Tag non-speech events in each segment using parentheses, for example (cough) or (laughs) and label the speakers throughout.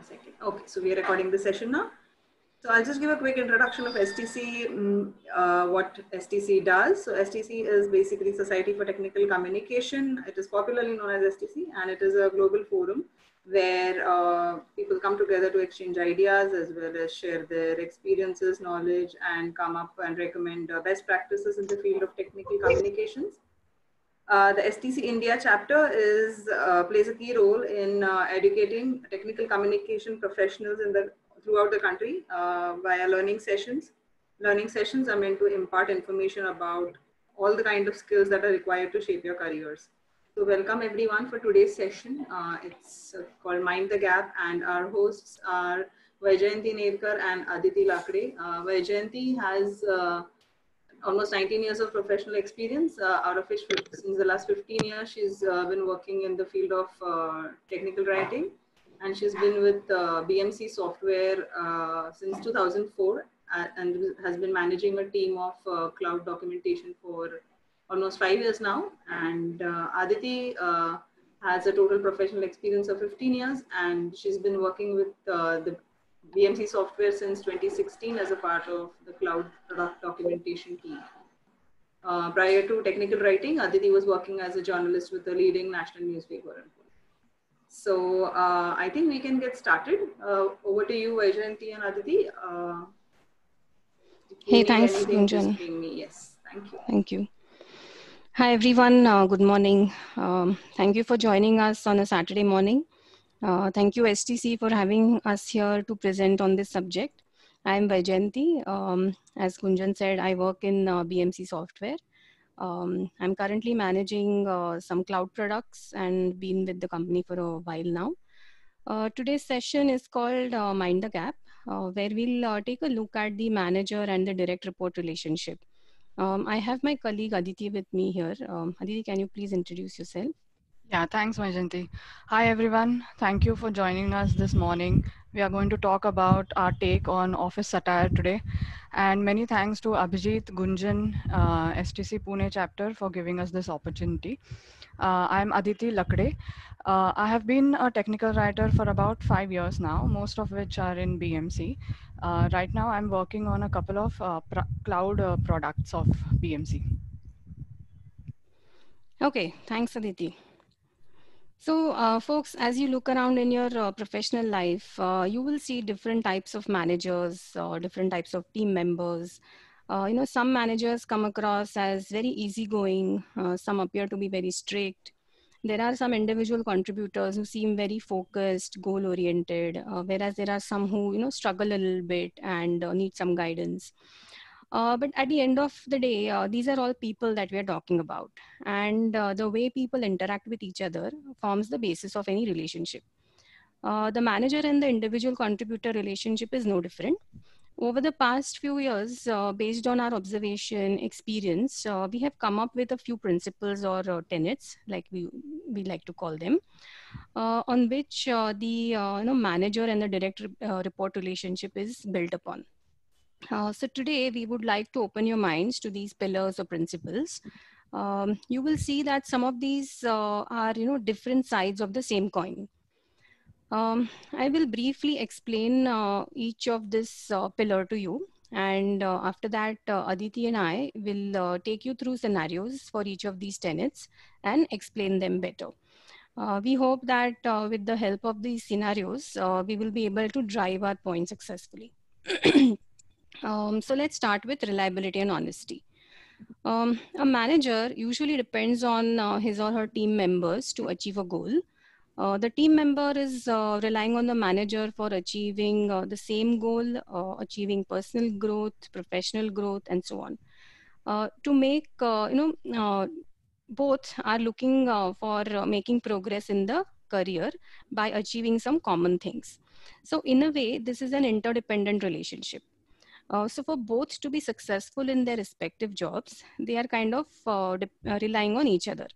Speaker 1: a second. Okay, so we are recording the session now. So I'll just give a quick introduction of STC, um, uh, what STC does. So STC is basically Society for Technical Communication. It is popularly known as STC and it is a global forum where uh, people come together to exchange ideas as well as share their experiences, knowledge, and come up and recommend uh, best practices in the field of technical communications. Uh, the STC India chapter is uh, plays a key role in uh, educating technical communication professionals in the throughout the country uh, via learning sessions. Learning sessions are meant to impart information about all the kind of skills that are required to shape your careers. So welcome everyone for today's session. Uh, it's called Mind the Gap and our hosts are Vaijayanti Nerkar and Aditi Lakade. Uh, has almost 19 years of professional experience, uh, out of which since the last 15 years, she's uh, been working in the field of uh, technical writing. And she's been with uh, BMC Software uh, since 2004 uh, and has been managing a team of cloud documentation for almost five years now. And Aditi has a total professional experience of 15 years and she's been working with the BMC software since 2016 as a part of the cloud product documentation team. Uh, prior to technical writing, Aditi was working as a journalist with a leading national newspaper. So uh, I think we can get started. Uh, over to you, Vaijayanti and Aditi. Uh,
Speaker 2: hey, thanks, Gunjan.
Speaker 1: Yes, thank you.
Speaker 2: Thank you. Hi, everyone. Uh, good morning. Um, thank you for joining us on a Saturday morning. Uh, thank you STC for having us here to present on this subject. I'm Vaijayanti. Um, as Gunjan said, I work in uh, BMC software. Um, I'm currently managing uh, some cloud products and been with the company for a while now. Uh, today's session is called uh, Mind the Gap, where we'll take a look at the manager and the direct report relationship. Um, I have my colleague Aditi with me here. Um, Aditi, can you please introduce yourself?
Speaker 3: Yeah, thanks, Vaijayanti. Hi, everyone. Thank you for joining us this morning. We are going to talk about our take on office satire today. And many thanks to Abhijit Gunjan, uh, STC Pune chapter for giving us this opportunity. Uh, I'm Aditi Lakade. Uh, I have been a technical writer for about five years now, most of which are in BMC. Uh, right now, I'm working on a couple of uh, cloud uh, products of BMC.
Speaker 2: Okay, thanks, Aditi. So, uh, folks, as you look around in your uh, professional life, uh, you will see different types of managers or different types of team members. Uh, you know, some managers come across as very easygoing. Uh, some appear to be very strict. There are some individual contributors who seem very focused, goal-oriented, uh, whereas there are some who, you know, struggle a little bit and need some guidance. Uh, but at the end of the day, uh, these are all people that we are talking about. And uh, the way people interact with each other forms the basis of any relationship. Uh, the manager and the individual contributor relationship is no different. Over the past few years, uh, based on our observation experience, uh, we have come up with a few principles or tenets, like we, we like to call them, on which the you know, manager and the direct report relationship is built upon. Uh, so today we would like to open your minds to these pillars or principles. Um, you will see that some of these uh, are, you know, different sides of the same coin. Um, I will briefly explain uh, each of this uh, pillar to you. And uh, after that, Aditi and I will take you through scenarios for each of these tenets and explain them better. we hope that with the help of these scenarios, we will be able to drive our point successfully. (clears throat) Um, so let's start with reliability and honesty. Um, a manager usually depends on uh, his or her team members to achieve a goal. Uh, the team member is uh, relying on the manager for achieving uh, the same goal, uh, achieving personal growth, professional growth, and so on. Uh, to make, you know, both are looking for making progress in the career by achieving some common things. So in a way, this is an interdependent relationship. Uh, so for both to be successful in their respective jobs, they are kind of uh, uh, relying on each other.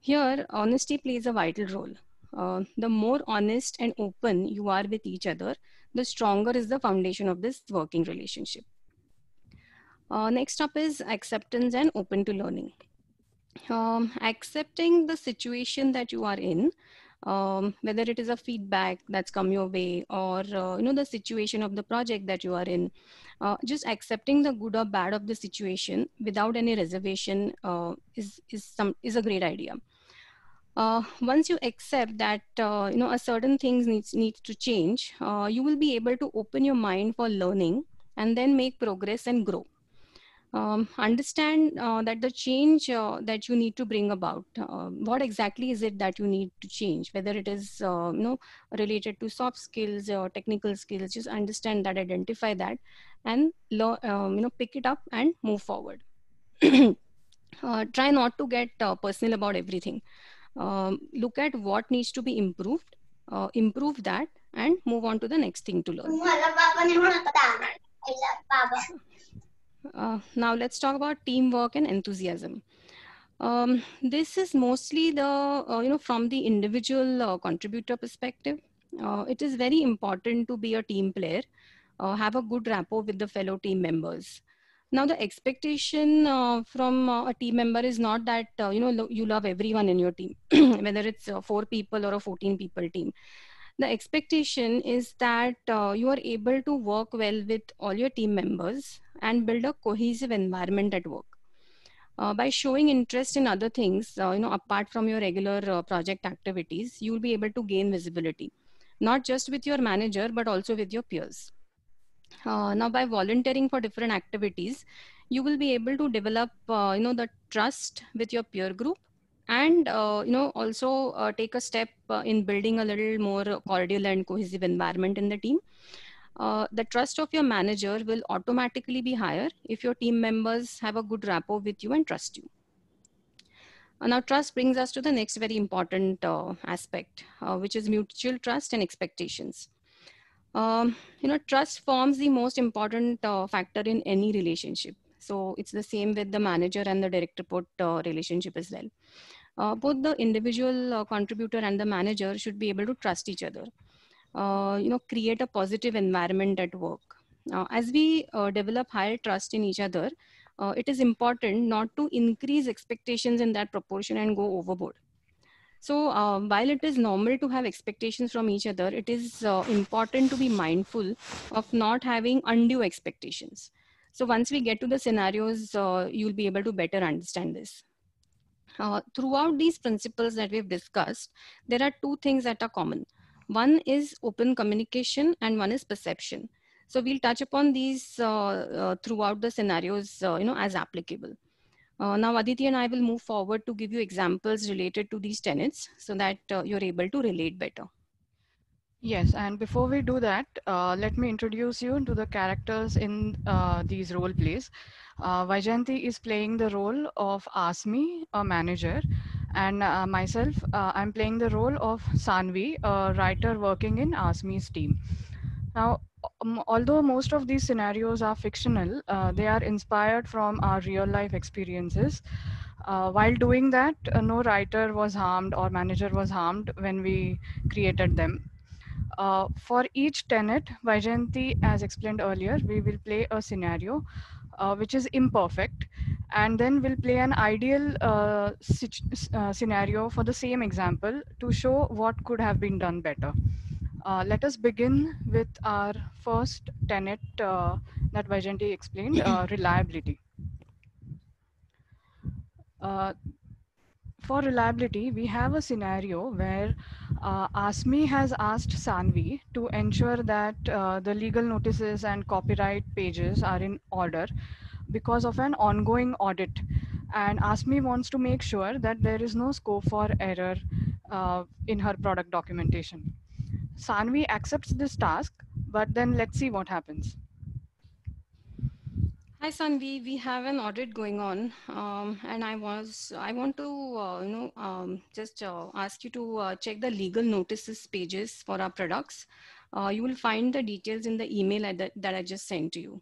Speaker 2: Here, honesty plays a vital role. Uh, the more honest and open you are with each other, the stronger is the foundation of this working relationship. Uh, next up is acceptance and open to learning. Um, accepting the situation that you are in um, whether it is a feedback that's come your way or uh, you know the situation of the project that you are in uh, just accepting the good or bad of the situation without any reservation uh, is is some is a great idea. Uh, once you accept that uh, you know a certain things needs needs to change uh, you will be able to open your mind for learning and then make progress and grow um, understand uh, that the change uh, that you need to bring about uh, what exactly is it that you need to change? Whether it is uh, you know related to soft skills or technical skills just understand that identify that and um, you know pick it up and move forward. (clears throat) Uh, try not to get uh, personal about everything. Um, look at what needs to be improved improve that and move on to the next thing to learn (laughs) uh, now let's talk about teamwork and enthusiasm. Um, this is mostly the, uh, you know, from the individual uh, contributor perspective. Uh, it is very important to be a team player, uh, have a good rapport with the fellow team members. Now, the expectation uh, from a team member is not that, you know, lo you love everyone in your team, (clears throat) whether it's four people or a 14 people team the expectation is that uh, you are able to work well with all your team members and build a cohesive environment at work. Uh, by showing interest in other things, uh, you know, apart from your regular uh, project activities, you will be able to gain visibility, not just with your manager, but also with your peers. Uh, now, by volunteering for different activities, you will be able to develop, uh, you know, the trust with your peer group and uh, you know also uh, take a step uh, in building a little more cordial and cohesive environment in the team uh, the trust of your manager will automatically be higher if your team members have a good rapport with you and trust you. Uh, now trust brings us to the next very important uh, aspect which is mutual trust and expectations. Um, you know trust forms the most important factor in any relationship. So it's the same with the manager and the direct report relationship as well. Uh, both the individual uh, contributor and the manager should be able to trust each other. Uh, you know, create a positive environment at work. as we uh, develop higher trust in each other, uh, it is important not to increase expectations in that proportion and go overboard. So uh, while it is normal to have expectations from each other, it is important to be mindful of not having undue expectations. So once we get to the scenarios, you'll be able to better understand this. Uh, throughout these principles that we've discussed, there are two things that are common. One is open communication and one is perception. So we'll touch upon these uh, uh, throughout the scenarios, uh, you know, as applicable. Uh, now, Aditi and I will move forward to give you examples related to these tenets so that uh, you're able to relate better.
Speaker 3: Yes, and before we do that, let me introduce you to the characters in these role plays. Uh, Vaijayanti is playing the role of Asmi, a manager, and uh, myself, uh, I'm playing the role of Sanvi, a writer working in Asmi's team. Now, um, although most of these scenarios are fictional, uh, they are inspired from our real life experiences. Uh, while doing that, uh, no writer was harmed or manager was harmed when we created them. Uh, for each tenet, Vaijayanti, as explained earlier, we will play a scenario uh, which is imperfect. And then we'll play an ideal uh, uh, scenario for the same example to show what could have been done better. Uh, let us begin with our first tenet uh, that Vaijayanti explained, (clears throat) uh, reliability. For reliability, we have a scenario where uh, Asmi has asked Sanvi to ensure that uh, the legal notices and copyright pages are in order because of an ongoing audit. And Asmi wants to make sure that there is no scope for error uh, in her product documentation. Sanvi accepts this task, but then let's see what happens.
Speaker 2: Hi Sanvi, we have an audit going on, um, and I was I want to uh, you know um, just uh, ask you to uh, check the legal notices pages for our products. Uh, you will find the details in the email that, that I just sent to you.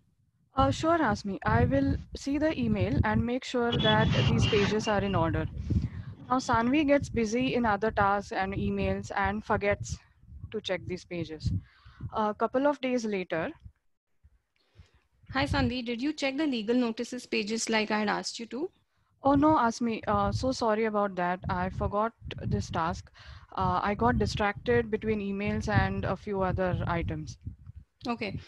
Speaker 3: Uh, sure, Asmi. I will see the email and make sure that these pages are in order. Now Sanvi gets busy in other tasks and emails and forgets to check these pages. A couple of days later,
Speaker 2: Hi, Sanvi. Did you check the legal notices pages like I had asked you to?
Speaker 3: Oh, no, Asmi. Uh, so sorry about that. I forgot this task. uh, I got distracted between emails and a few other items.
Speaker 2: Okay.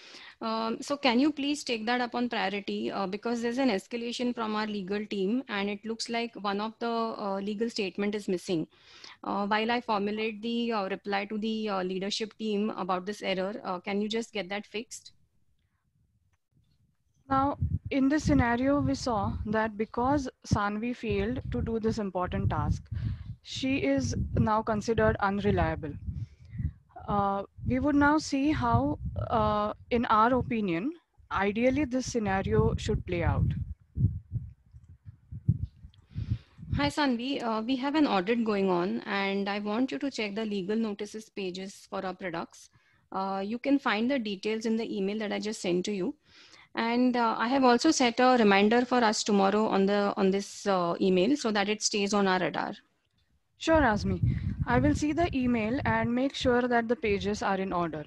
Speaker 2: Um, so can you please take that up on priority uh, because there's an escalation from our legal team and it looks like one of the uh, legal statement is missing. Uh, while I formulate the uh, reply to the uh, leadership team about this error, uh, can you just get that fixed?
Speaker 3: Now, in this scenario, we saw that because Sanvi failed to do this important task, she is now considered unreliable. Uh, we would now see how, uh, in our opinion, ideally this scenario should play out.
Speaker 2: Hi Sanvi, uh, we have an audit going on and I want you to check the legal notices pages for our products. Uh, you can find the details in the email that I just sent to you. And uh, I have also set a reminder for us tomorrow on the on this uh, email so that it stays on our radar.
Speaker 3: Sure, Asmi. I will see the email and make sure that the pages are in order.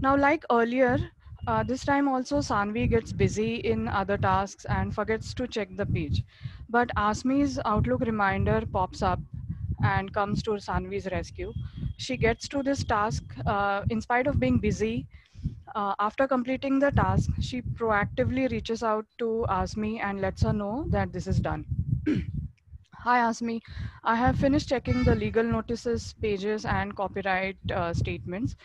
Speaker 3: Now, like earlier, uh, this time also Sanvi gets busy in other tasks and forgets to check the page. But Asmi's Outlook reminder pops up and comes to Sanvi's rescue. She gets to this task uh, in spite of being busy. Uh, after completing the task, she proactively reaches out to Asmi and lets her know that this is done. (clears throat) Hi, Asmi. I have finished checking the legal notices pages and copyright uh, statements.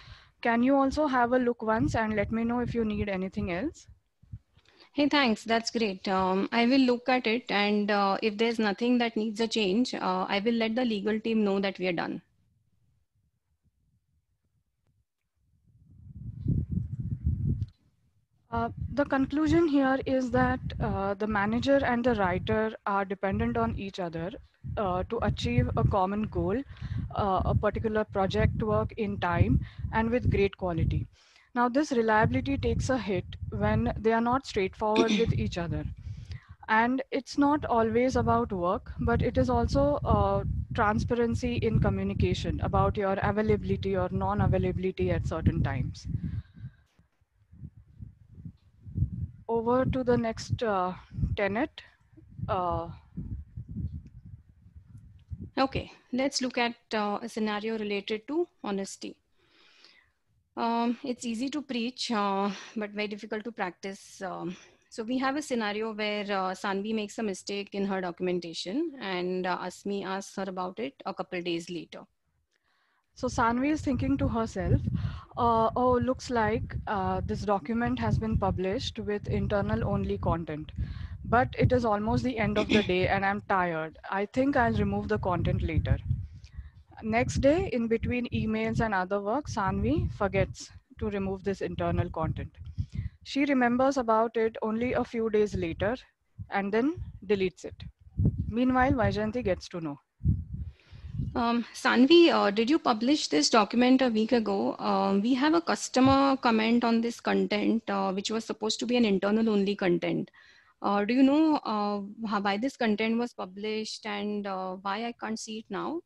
Speaker 3: Can you also have a look once and let me know if you need anything else?
Speaker 2: Hey, thanks. That's great. Um, I will look at it and uh, if there's nothing that needs a change, uh, I will let the legal team know that we are done.
Speaker 3: Uh, the conclusion here is that uh, the manager and the writer are dependent on each other uh, to achieve a common goal, uh, a particular project work in time and with great quality. Now, this reliability takes a hit when they are not straightforward with (clears throat) each other. And it's not always about work, but it is also uh, transparency in communication about your availability or non availability at certain times. Over to the next uh, tenet. Uh,
Speaker 2: okay, let's look at uh, a scenario related to honesty. Um, it's easy to preach, uh, but very difficult to practice. Um, so we have a scenario where uh, Sanvi makes a mistake in her documentation and uh, Asmi asks her about it a couple days later.
Speaker 3: So Sanvi is thinking to herself, uh, oh, looks like uh, this document has been published with internal only content, but it is almost the end of the day (coughs) and I'm tired. I think I'll remove the content later. Next day, in between emails and other work, Sanvi forgets to remove this internal content. She remembers about it only a few days later and then deletes it. Meanwhile, Vaijayanti gets to know.
Speaker 2: Um, Sanvi, uh, did you publish this document a week ago? Uh, we have a customer comment on this content, uh, which was supposed to be an internal only content. Uh, do you know uh, how, why this content was published and uh, why I can't see it now?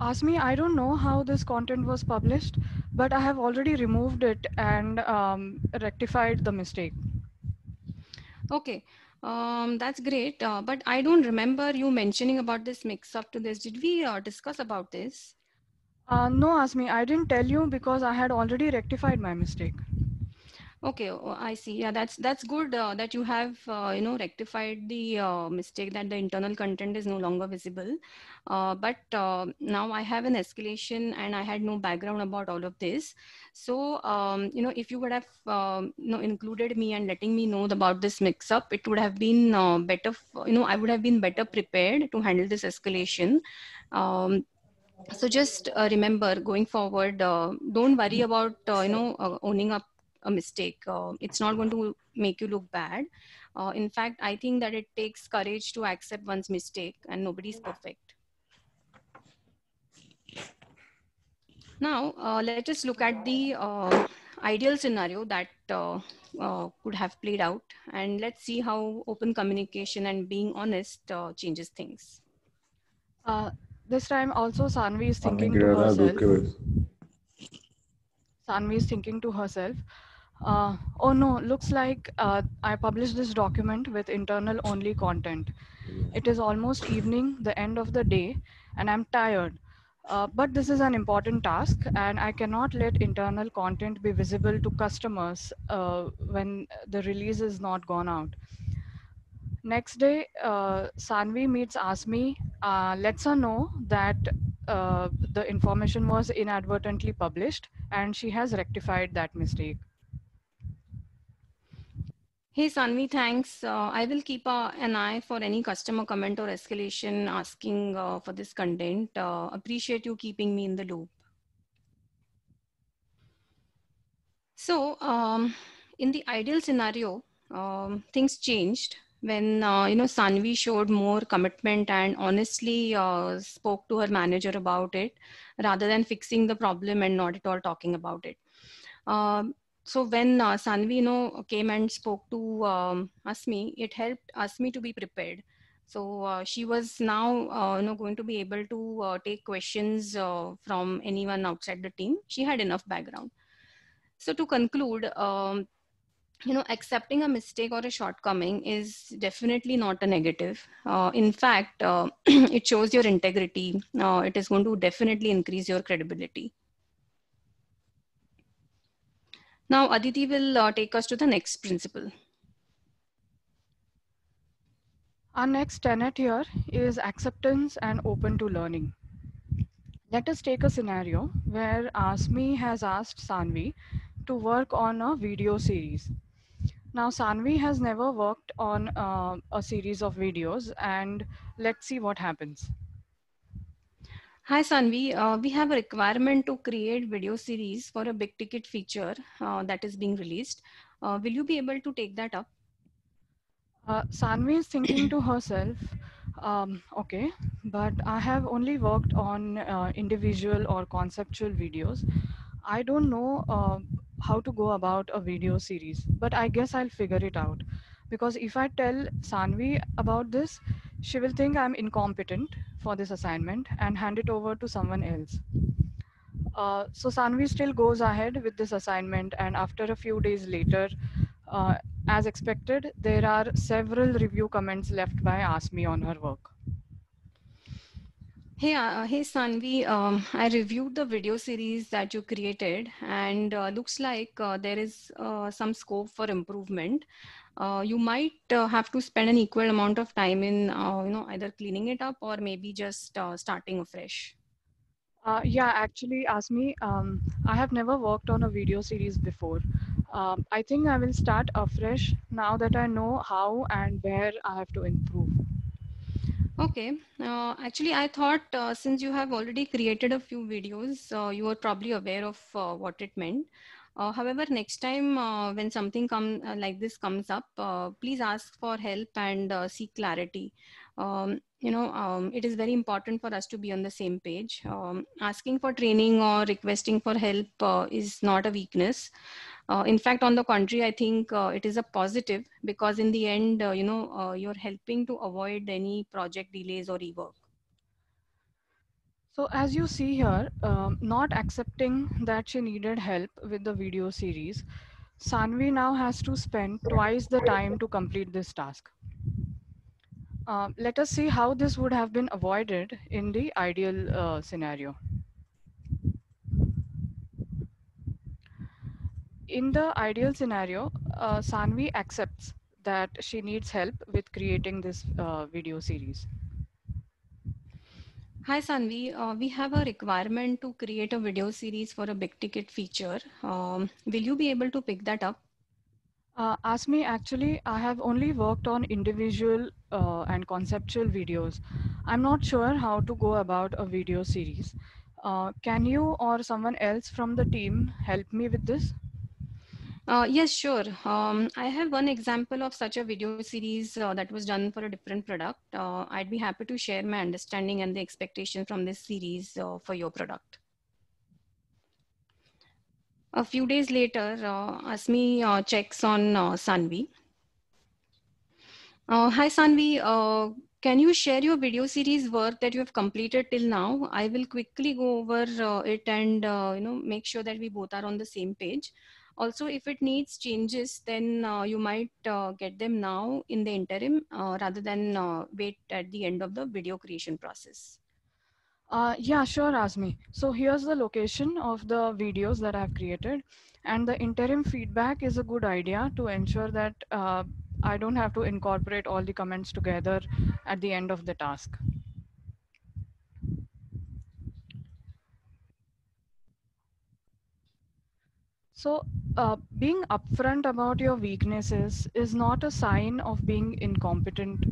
Speaker 3: Asmi, I don't know how this content was published, but I have already removed it and um, rectified the mistake.
Speaker 2: Okay. Um, that's great. Uh, but I don't remember you mentioning about this mix up to this. Did we uh, discuss about this?
Speaker 3: Uh, no, Asmi, I didn't tell you because I had already rectified my mistake.
Speaker 2: Okay, oh, I see. Yeah, that's that's good uh, that you have uh, you know rectified the uh, mistake that the internal content is no longer visible. Uh, but uh, now I have an escalation and I had no background about all of this. So um, you know if you would have um, you know included me and letting me know about this mix-up, it would have been uh, better. You know I would have been better prepared to handle this escalation. Um, so just remember going forward, don't worry about you know owning up a mistake. Uh, it's not going to make you look bad. Uh, in fact, I think that it takes courage to accept one's mistake, and nobody's perfect. Now, uh, let us look at the uh, ideal scenario that uh, uh, could have played out, and let's see how open communication and being honest changes things.
Speaker 3: this time, also, Sanvi is thinking to herself. Sanvi is thinking to herself, uh, oh no, looks like uh, I published this document with internal only content. It is almost evening, the end of the day, and I'm tired. Uh, but this is an important task and I cannot let internal content be visible to customers uh, when the release is not gone out. Next day, uh, Sanvi meets Asmi, uh, lets her know that uh, the information was inadvertently published and she has rectified that mistake.
Speaker 2: Hey Sanvi, thanks. Uh, I will keep uh, an eye for any customer comment or escalation asking uh, for this content. Uh, appreciate you keeping me in the loop. So, um, in the ideal scenario, um, things changed when uh, you know Sanvi showed more commitment and honestly uh, spoke to her manager about it, rather than fixing the problem and not at all talking about it. Um, so when uh, Sanvi, you know, came and spoke to um, Asmi, it helped Asmi to be prepared. So uh, she was now, uh, you know, going to be able to uh, take questions uh, from anyone outside the team. She had enough background. So to conclude, um, you know, accepting a mistake or a shortcoming is definitely not a negative. Uh, in fact, (clears throat) it shows your integrity. it is going to definitely increase your credibility. Now, Aditi will uh, take us to the next principle.
Speaker 3: Our next tenet here is acceptance and open to learning. Let us take a scenario where Asmi has asked Sanvi to work on a video series. Now, Sanvi has never worked on uh, a series of videos and let's see what happens.
Speaker 2: Hi Sanvi, uh, we have a requirement to create video series for a big ticket feature uh, that is being released. Uh, will you be able to take that up?
Speaker 3: Uh, Sanvi is thinking to herself, um, okay, but I have only worked on uh, individual or conceptual videos. I don't know uh, how to go about a video series, but I guess I'll figure it out. Because if I tell Sanvi about this, she will think I'm incompetent for this assignment and hand it over to someone else. Uh, so Sanvi still goes ahead with this assignment and after a few days later, uh, as expected, there are several review comments left by Asmi on her work.
Speaker 2: Hey, uh, hey Sanvi, um, I reviewed the video series that you created and uh, looks like uh, there is uh, some scope for improvement. Uh, you might uh, have to spend an equal amount of time in, you know, either cleaning it up or maybe just starting afresh.
Speaker 3: yeah, actually, Asmi, um, I have never worked on a video series before. Um, I think I will start afresh now that I know how and where I have to improve.
Speaker 2: Okay. Uh, actually, I thought uh, since you have already created a few videos, uh, you are probably aware of uh, what it meant. Uh, however, next time uh, when something come like this comes up, please ask for help and seek clarity. Um, you know, um, it is very important for us to be on the same page. Um, asking for training or requesting for help is not a weakness. Uh, in fact, on the contrary, I think uh, it is a positive because in the end, uh, you know, uh, you're helping to avoid any project delays or rework.
Speaker 3: So as you see here, um, not accepting that she needed help with the video series, Sanvi now has to spend twice the time to complete this task. Uh, let us see how this would have been avoided in the ideal uh, scenario. in the ideal scenario, uh, Sanvi accepts that she needs help with creating this uh, video series.
Speaker 2: Hi Sanvi, uh, we have a requirement to create a video series for a big ticket feature. Um, will you be able to pick that up?
Speaker 3: Uh, Asmi, actually, I have only worked on individual uh, and conceptual videos. I'm not sure how to go about a video series. Uh, can you or someone else from the team help me with this?
Speaker 2: Uh, yes, sure. Um, I have one example of such a video series uh, that was done for a different product. Uh, I'd be happy to share my understanding and the expectation from this series uh, for your product. A few days later, uh, Asmi uh, checks on Sanvi. hi, Sanvi. can you share your video series work that you have completed till now? I will quickly go over it and you know make sure that we both are on the same page. Also, if it needs changes, then uh, you might uh, get them now in the interim uh, rather than uh, wait at the end of the video creation process.
Speaker 3: Uh, yeah, sure, Asmi. So here's the location of the videos that I've created. And the interim feedback is a good idea to ensure that I don't have to incorporate all the comments together at the end of the task. So uh, being upfront about your weaknesses is not a sign of being incompetent,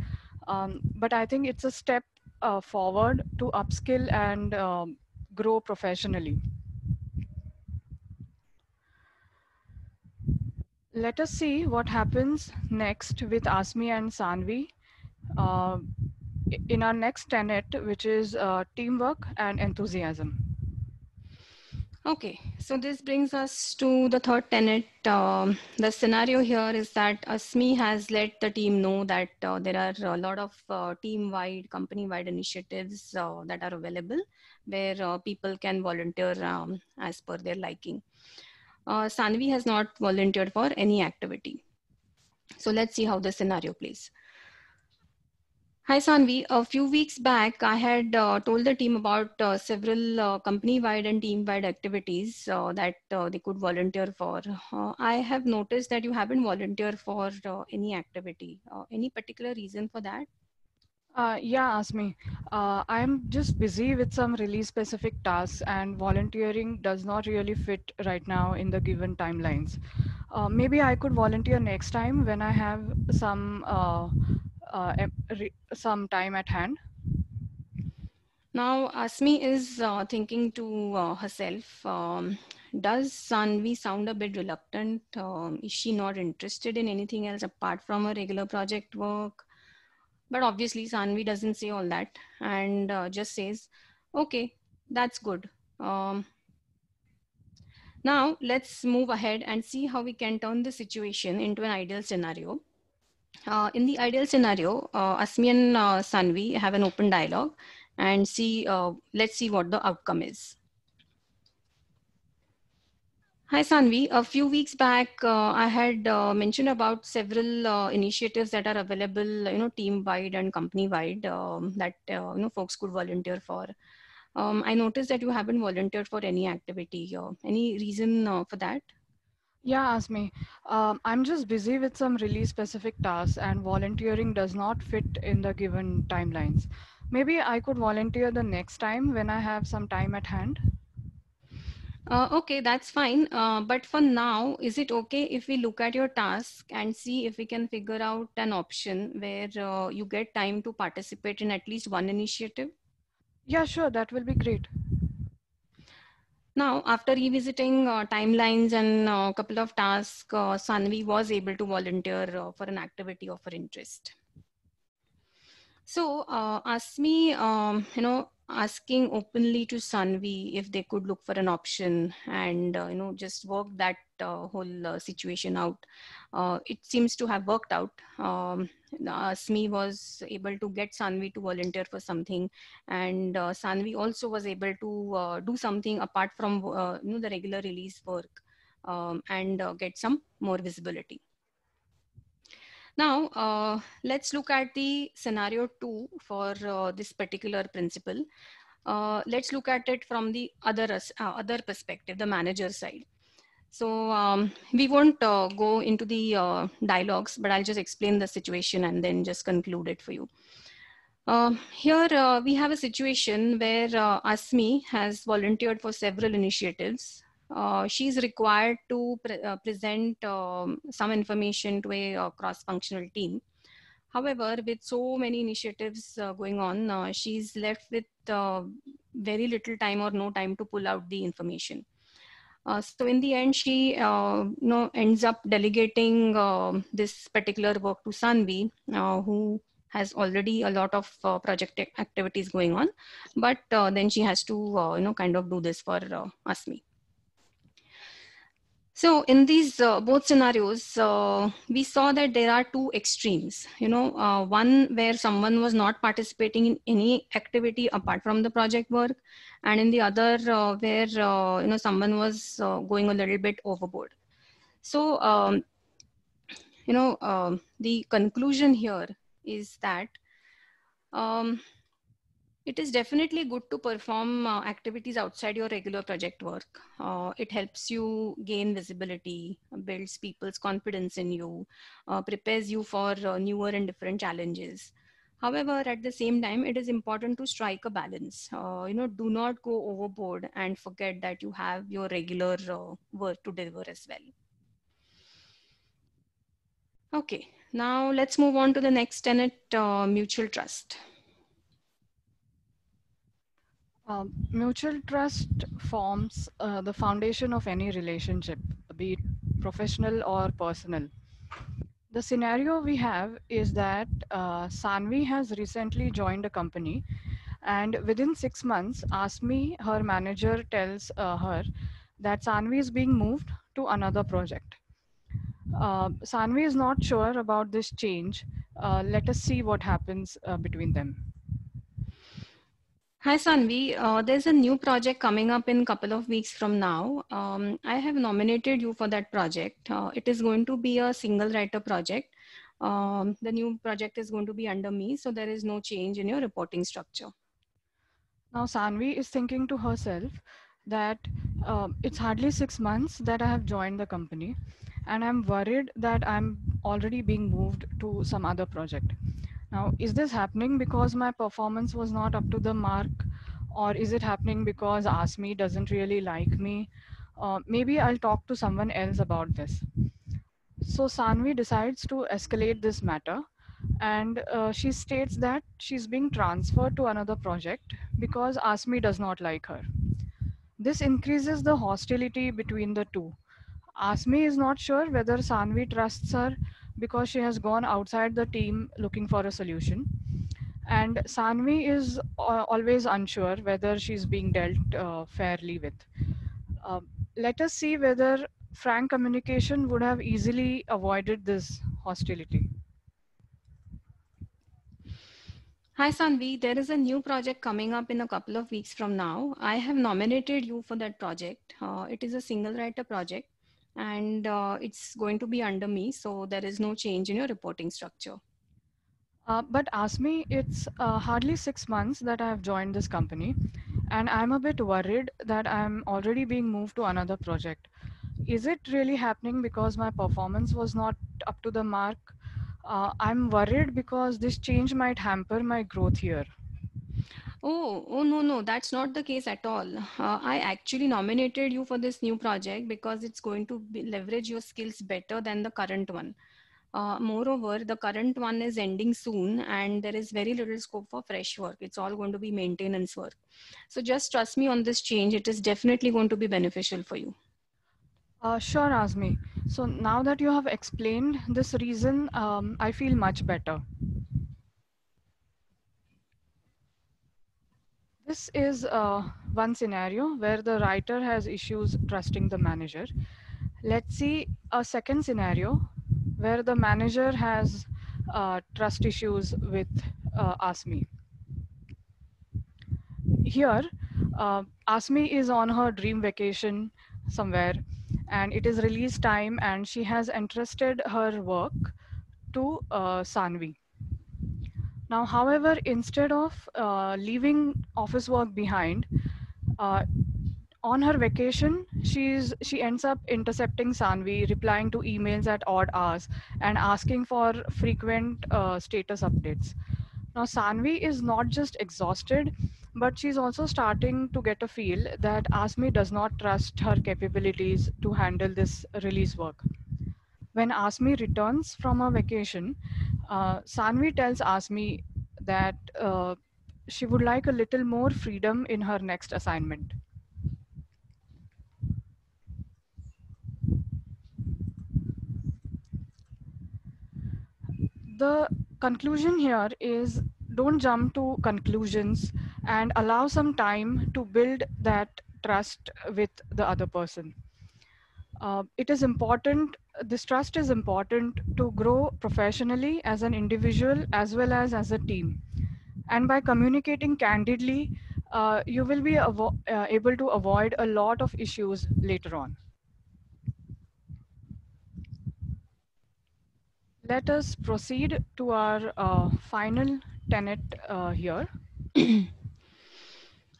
Speaker 3: um, but I think it's a step uh, forward to upskill and um, grow professionally. Let us see what happens next with Asmi and Sanvi uh, in our next tenet, which is uh, teamwork and enthusiasm.
Speaker 2: Okay, so this brings us to the third tenet. Um, the scenario here is that Asmi has let the team know that uh, there are a lot of uh, team-wide, company-wide initiatives uh, that are available where uh, people can volunteer um, as per their liking. Uh, Sanvi has not volunteered for any activity. So let's see how the scenario plays. Hi, Sanvi. A few weeks back, I had uh, told the team about uh, several uh, company-wide and team-wide activities uh, that uh, they could volunteer for. Uh, I have noticed that you haven't volunteered for any activity. any particular reason for that?
Speaker 3: yeah, Asmi. I'm just busy with some really specific tasks and volunteering does not really fit right now in the given timelines. maybe I could volunteer next time when I have some uh, some time at hand?
Speaker 2: Now, Asmi is uh, thinking to uh, herself, um, does Sanvi sound a bit reluctant? Um, is she not interested in anything else apart from her regular project work? But obviously, Sanvi doesn't say all that and uh, just says, okay, that's good. Um, now, let's move ahead and see how we can turn the situation into an ideal scenario. Uh, in the ideal scenario, uh, Asmi and uh, Sanvi have an open dialogue and see, uh, let's see what the outcome is. Hi Sanvi, a few weeks back, uh, I had uh, mentioned about several uh, initiatives that are available, you know, team-wide and company-wide um, that, uh, you know, folks could volunteer for. Um, I noticed that you haven't volunteered for any activity. Here. Any reason for that?
Speaker 3: Yeah, Asmi. Um, I'm just busy with some really specific tasks and volunteering does not fit in the given timelines. Maybe I could volunteer the next time when I have some time at hand.
Speaker 2: Uh, okay, that's fine. Uh, but for now, is it okay if we look at your task and see if we can figure out an option where uh, you get time to participate in at least one initiative?
Speaker 3: Yeah, sure. That will be great.
Speaker 2: Now, after revisiting uh, timelines and a uh, couple of tasks, uh, Sanvi was able to volunteer uh, for an activity of her interest. So, uh, Asmi, um, you know, asking openly to Sanvi if they could look for an option and, uh, you know, just work that uh, whole uh, situation out. Uh, it seems to have worked out. Um, Asmi was able to get Sanvi to volunteer for something and uh, Sanvi also was able to uh, do something apart from you know, the regular release work um, and get some more visibility. Now, uh, let's look at the scenario two for uh, this particular principle. Uh, let's look at it from the other, uh, other perspective, the manager side. So um, we won't uh, go into the uh, dialogues, but I'll just explain the situation and then just conclude it for you. here we have a situation where Asmi has volunteered for several initiatives uh, she's required to pre uh, present um, some information to a uh, cross-functional team. However, with so many initiatives uh, going on, uh, she's left with uh, very little time or no time to pull out the information. so in the end, she you know, ends up delegating um, this particular work to Sanvi, who has already a lot of project activities going on. But then she has to you know, kind of do this for Asmi. So in these uh, both scenarios, uh, we saw that there are two extremes. You know, uh, one where someone was not participating in any activity apart from the project work, and in the other uh, where uh, you know someone was uh, going a little bit overboard. So um, you know, um, the conclusion here is that um, It is definitely good to perform uh, activities outside your regular project work. Uh, it helps you gain visibility, builds people's confidence in you, uh, prepares you for uh, newer and different challenges. However, at the same time, it is important to strike a balance. Uh, you know, do not go overboard and forget that you have your regular uh, work to deliver as well. Okay, now let's move on to the next tenet, mutual trust.
Speaker 3: Um, mutual trust forms uh, the foundation of any relationship, be it professional or personal. The scenario we have is that uh, Sanvi has recently joined a company and within six months, Asmi, her manager, tells uh, her that Sanvi is being moved to another project. Uh, Sanvi is not sure about this change. Uh, let us see what happens uh, between them.
Speaker 2: Hi Sanvi, uh, there's a new project coming up in a couple of weeks from now. Um, I have nominated you for that project. Uh, it is going to be a single writer project. Um, the new project is going to be under me, so there is no change in your reporting structure.
Speaker 3: Now Sanvi is thinking to herself that uh, it's hardly six months that I have joined the company and I'm worried that I'm already being moved to some other project. Now, is this happening because my performance was not up to the mark? Or is it happening because Asmi doesn't really like me? Uh, maybe I'll talk to someone else about this. So Sanvi decides to escalate this matter and uh, she states that she's being transferred to another project because Asmi does not like her. This increases the hostility between the two. Asmi is not sure whether Sanvi trusts her because she has gone outside the team looking for a solution. And Sanvi is uh, always unsure whether she's being dealt uh, fairly with. Uh, let us see whether frank communication would have easily avoided this hostility.
Speaker 2: Hi Sanvi, there is a new project coming up in a couple of weeks from now. I have nominated you for that project. Uh, it is a single writer project and uh, it's going to be under me. So there is no change in your reporting structure.
Speaker 3: Uh, but Asmi, it's uh, hardly six months that I have joined this company, and I'm a bit worried that I'm already being moved to another project. Is it really happening because my performance was not up to the mark? Uh, I'm worried because this change might hamper my growth here.
Speaker 2: Oh, oh no, no, that's not the case at all. Uh, I actually nominated you for this new project because it's going to be, leverage your skills better than the current one. Uh, moreover, the current one is ending soon and there is very little scope for fresh work. It's all going to be maintenance work. So just trust me on this change. It is definitely going to be beneficial for you.
Speaker 3: Uh, sure, Asmi. So now that you have explained this reason, um, I feel much better. This is uh, one scenario where the writer has issues trusting the manager. Let's see a second scenario where the manager has uh, trust issues with uh, Asmi. Here, uh, Asmi is on her dream vacation somewhere and it is release time and she has entrusted her work to uh, Sanvi. Now, however, instead of uh, leaving office work behind, uh, on her vacation, she's she ends up intercepting Sanvi, replying to emails at odd hours, and asking for frequent uh, status updates. Now, Sanvi is not just exhausted, but she's also starting to get a feel that Asmi does not trust her capabilities to handle this release work. When Asmi returns from her vacation, uh, Sanvi tells Asmi that uh, she would like a little more freedom in her next assignment. The conclusion here is don't jump to conclusions and allow some time to build that trust with the other person. Uh, it is important this trust is important to grow professionally as an individual as well as as a team. And by communicating candidly, uh, you will be uh, able to avoid a lot of issues later on. Let us proceed to our uh, final tenet uh, here. (coughs)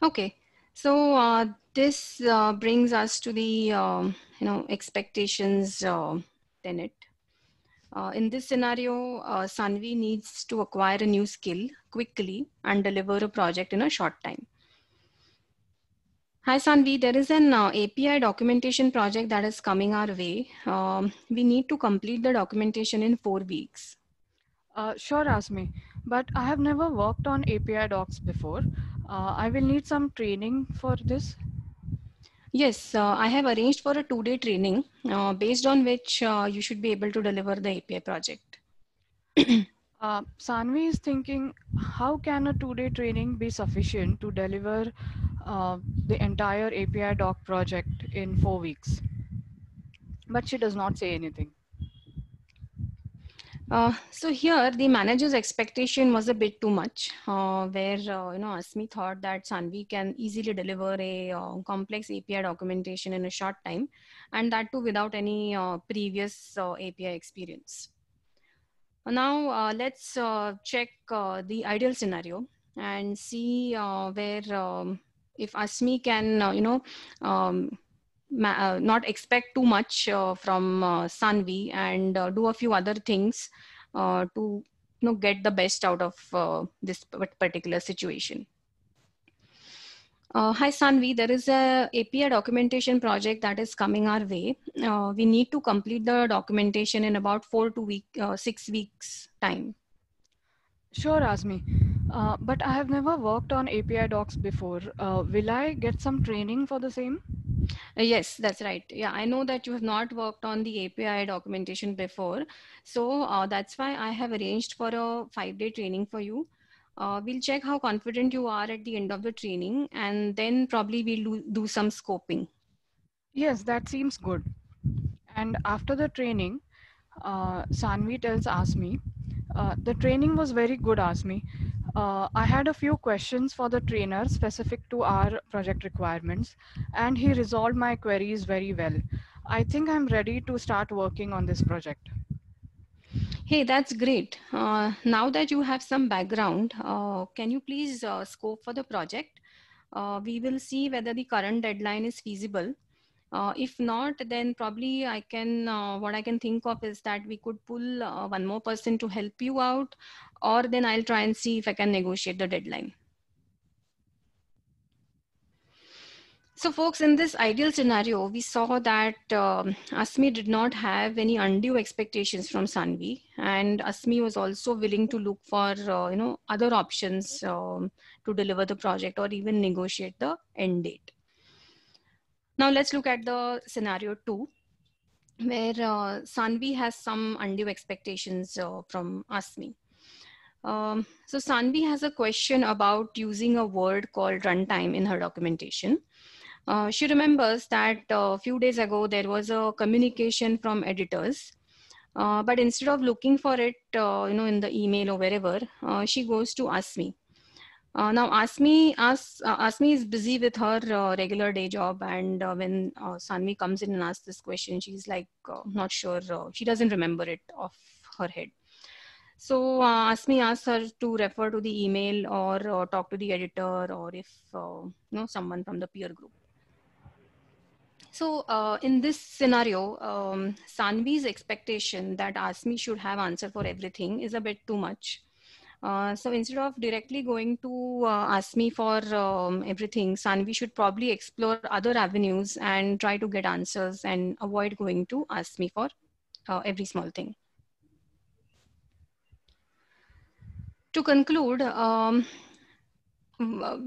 Speaker 2: Okay, so uh, this uh, brings us to the um, you know expectations uh, tenet. Uh, in this scenario, uh, Sanvi needs to acquire a new skill quickly and deliver a project in a short time. Hi Sanvi, there is an uh, API documentation project that is coming our way. Um, we need to complete the documentation in four weeks.
Speaker 3: Uh, sure, Asmi, but I have never worked on API docs before. Uh, I will need some training for this.
Speaker 2: Yes, uh, I have arranged for a two-day training uh, based on which uh, you should be able to deliver the API project. (clears throat)
Speaker 3: Uh, Sanvi is thinking, how can a two-day training be sufficient to deliver uh, the entire API doc project in four weeks? But she does not say anything.
Speaker 2: Uh, so here the manager's expectation was a bit too much, uh, where uh, you know Asmi thought that Sanvi can easily deliver a uh, complex API documentation in a short time, and that too without any uh, previous API experience. Now let's check the ideal scenario and see where um, if Asmi can you know um, uh, not expect too much uh, from uh, Sanvi and uh, do a few other things uh, to you know get the best out of uh, this particular situation. hi Sanvi, there is a API documentation project that is coming our way. we need to complete the documentation in about four to week, six weeks time.
Speaker 3: Sure, Asmi. but I have never worked on API docs before. will I get some training for the same?
Speaker 2: Uh, yes, that's right. Yeah, I know that you have not worked on the API documentation before. So uh, that's why I have arranged for a five day training for you. Uh, we'll check how confident you are at the end of the training and then probably we'll do, do some scoping.
Speaker 3: Yes, that seems good. And after the training, uh, Sanvi tells Asmi, uh, the training was very good, Asmi. Uh, I had a few questions for the trainer specific to our project requirements, and he resolved my queries very well. I think I'm ready to start working on this project.
Speaker 2: Hey, that's great. Uh, now that you have some background, uh, can you please uh, scope for the project? Uh, we will see whether the current deadline is feasible uh, if not, then probably I can, uh, what I can think of is that we could pull uh, one more person to help you out, or then I'll try and see if I can negotiate the deadline. So folks, in this ideal scenario, we saw that um, Asmi did not have any undue expectations from Sanvi and Asmi was also willing to look for, uh, you know, other options um, to deliver the project or even negotiate the end date. Now let's look at the scenario two, where uh, Sanvi has some undue expectations uh, from Asmi. Um, so Sanvi has a question about using a word called runtime in her documentation. Uh, she remembers that a uh, few days ago there was a communication from editors, uh, but instead of looking for it, uh, you know, in the email or wherever, she goes to Asmi uh, now Asmi, As, uh, Asmi is busy with her uh, regular day job and uh, when uh, Sanvi comes in and asks this question, she's like, uh, not sure, uh, she doesn't remember it off her head. So Asmi asks her to refer to the email or talk to the editor or if, you know, someone from the peer group. So in this scenario, um, Sanvi's expectation that Asmi should have answer for everything is a bit too much. Uh, so instead of directly going to uh, Asmi for um, everything, we should probably explore other avenues and try to get answers and avoid going to Asmi for uh, every small thing. To conclude, um,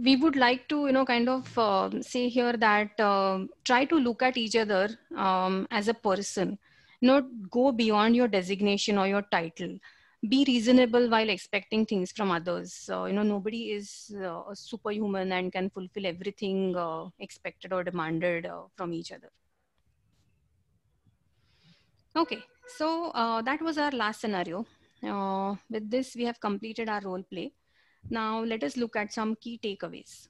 Speaker 2: we would like to, you know, kind of uh, say here that uh, try to look at each other um, as a person, not go beyond your designation or your title be reasonable while expecting things from others. So, you know, nobody is uh, a superhuman and can fulfill everything uh, expected or demanded uh, from each other. Okay, so uh, that was our last scenario. Uh, with this, we have completed our role play. Now, let us look at some key takeaways.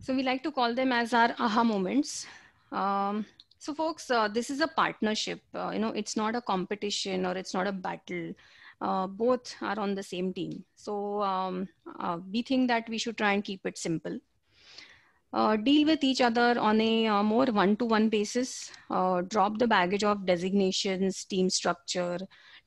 Speaker 2: So we like to call them as our aha moments. Um, so folks, uh, this is a partnership. Uh, you know, it's not a competition or it's not a battle. uh, both are on the same team. So um, uh, we think that we should try and keep it simple. Uh, deal with each other on a uh, more one-to-one basis. Uh, drop the baggage of designations, team structure.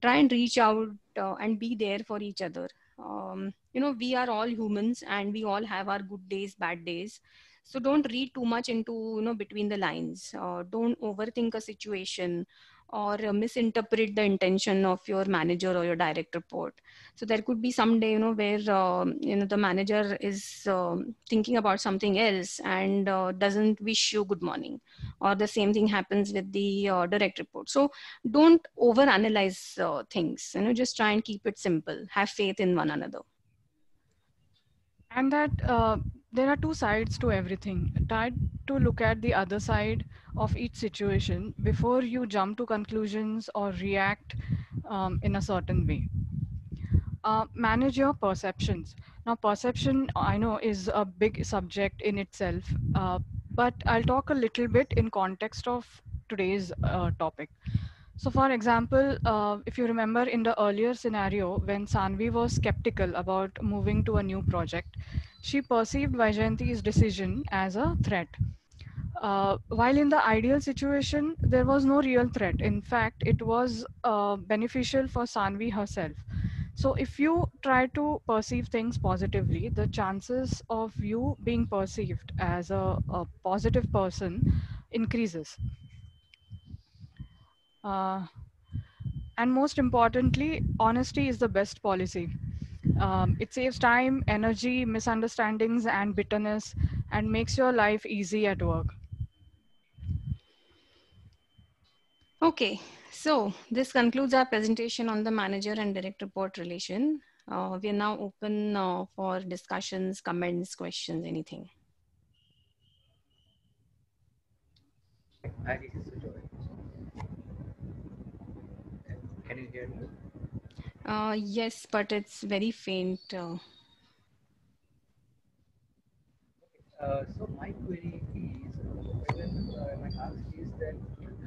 Speaker 2: Try and reach out and be there for each other. Um, you know, we are all humans and we all have our good days, bad days so don't read too much into you know between the lines. Uh, don't overthink a situation or uh, misinterpret the intention of your manager or your direct report. So there could be some day you know where um, you know the manager is um, thinking about something else and uh, doesn't wish you good morning. Or the same thing happens with the uh, direct report. So don't over analyze uh, things. You know just try and keep it simple. Have faith in one another.
Speaker 3: And that uh, there are two sides to everything. Try to look at the other side of each situation before you jump to conclusions or react um, in a certain way. Uh, manage your perceptions. Now perception i know is a big subject in itself uh, but i'll talk a little bit in context of today's uh, topic so for example, uh, if you remember in the earlier scenario, when Sanvi was skeptical about moving to a new project, she perceived Vaijayanti's decision as a threat. Uh, while in the ideal situation, there was no real threat. In fact, it was uh, beneficial for Sanvi herself. So if you try to perceive things positively, the chances of you being perceived as a, a positive person increases. Uh, and most importantly, honesty is the best policy. Um, it saves time, energy, misunderstandings, and bitterness, and makes your life easy at work.
Speaker 2: Okay, so this concludes our presentation on the manager and direct report relation. Uh, we are now open uh, for discussions, comments, questions, anything.
Speaker 4: Hi, this is Sujoy. Hear me?
Speaker 2: Uh, yes, but it's very faint. Uh,
Speaker 4: Uh, so my query is, when, uh, my ask is that